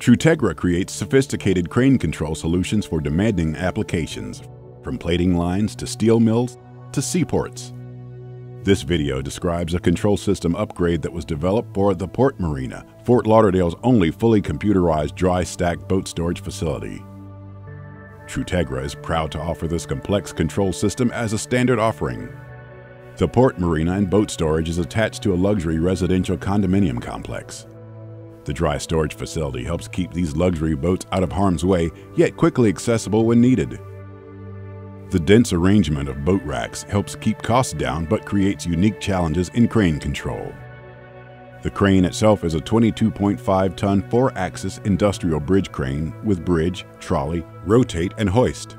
Trutegra creates sophisticated crane control solutions for demanding applications, from plating lines to steel mills to seaports. This video describes a control system upgrade that was developed for the Port Marina, Fort Lauderdale's only fully computerized dry stack boat storage facility. Trutegra is proud to offer this complex control system as a standard offering. The Port Marina and boat storage is attached to a luxury residential condominium complex. The dry storage facility helps keep these luxury boats out of harm's way, yet quickly accessible when needed. The dense arrangement of boat racks helps keep costs down but creates unique challenges in crane control. The crane itself is a 22.5 ton four axis industrial bridge crane with bridge, trolley, rotate, and hoist.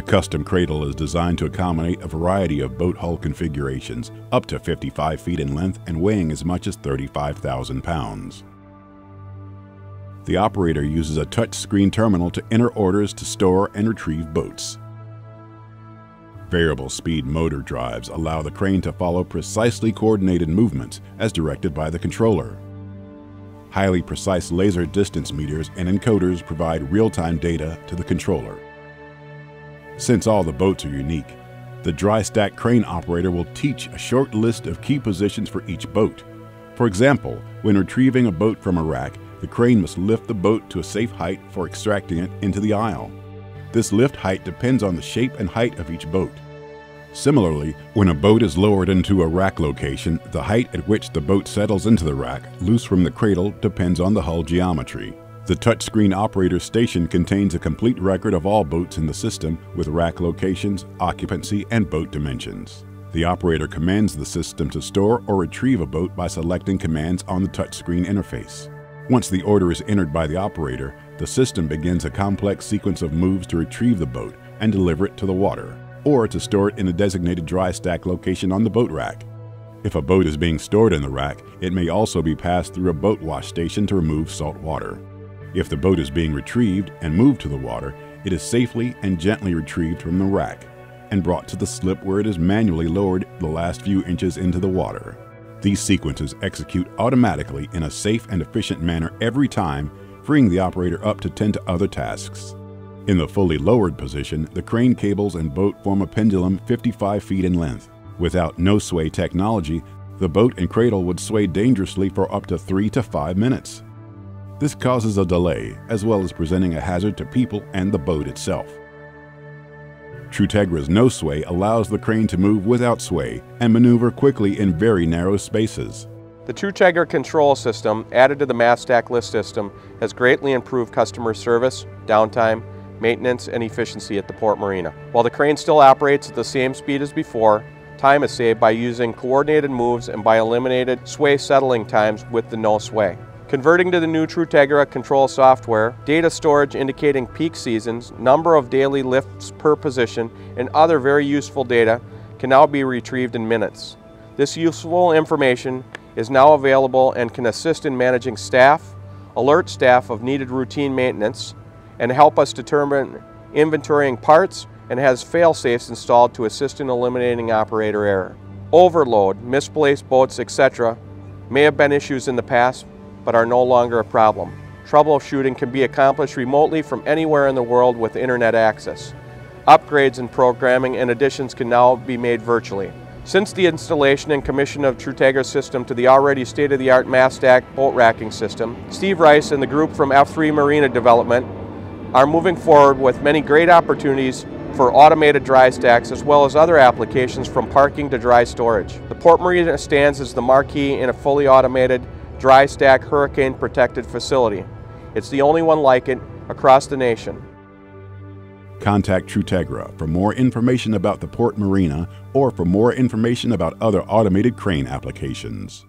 The custom cradle is designed to accommodate a variety of boat hull configurations, up to 55 feet in length and weighing as much as 35,000 pounds. The operator uses a touchscreen terminal to enter orders to store and retrieve boats. Variable speed motor drives allow the crane to follow precisely coordinated movements as directed by the controller. Highly precise laser distance meters and encoders provide real-time data to the controller. Since all the boats are unique, the dry stack crane operator will teach a short list of key positions for each boat. For example, when retrieving a boat from a rack, the crane must lift the boat to a safe height for extracting it into the aisle. This lift height depends on the shape and height of each boat. Similarly, when a boat is lowered into a rack location, the height at which the boat settles into the rack, loose from the cradle, depends on the hull geometry. The touchscreen operator station contains a complete record of all boats in the system with rack locations, occupancy, and boat dimensions. The operator commands the system to store or retrieve a boat by selecting commands on the touchscreen interface. Once the order is entered by the operator, the system begins a complex sequence of moves to retrieve the boat and deliver it to the water, or to store it in a designated dry stack location on the boat rack. If a boat is being stored in the rack, it may also be passed through a boat wash station to remove salt water. If the boat is being retrieved and moved to the water, it is safely and gently retrieved from the rack and brought to the slip where it is manually lowered the last few inches into the water. These sequences execute automatically in a safe and efficient manner every time, freeing the operator up to tend to other tasks. In the fully lowered position, the crane cables and boat form a pendulum 55 feet in length. Without no sway technology, the boat and cradle would sway dangerously for up to 3 to 5 minutes. This causes a delay, as well as presenting a hazard to people and the boat itself. Trutegra's no sway allows the crane to move without sway and maneuver quickly in very narrow spaces. The Trutegra control system added to the MastStack list system has greatly improved customer service, downtime, maintenance, and efficiency at the Port Marina. While the crane still operates at the same speed as before, time is saved by using coordinated moves and by eliminated sway settling times with the no sway. Converting to the new Trutegra control software, data storage indicating peak seasons, number of daily lifts per position, and other very useful data can now be retrieved in minutes. This useful information is now available and can assist in managing staff, alert staff of needed routine maintenance, and help us determine inventorying parts and has fail-safes installed to assist in eliminating operator error. Overload, misplaced boats, etc. may have been issues in the past, but are no longer a problem. Troubleshooting can be accomplished remotely from anywhere in the world with internet access. Upgrades in programming and additions can now be made virtually. Since the installation and commission of Trutegra's system to the already state-of-the-art MastStack bolt racking system, Steve Rice and the group from F3 Marina Development are moving forward with many great opportunities for automated dry stacks as well as other applications from parking to dry storage. The Port Marina stands as the marquee in a fully automated dry stack hurricane protected facility. It's the only one like it across the nation. Contact Trutegra for more information about the Port Marina or for more information about other automated crane applications.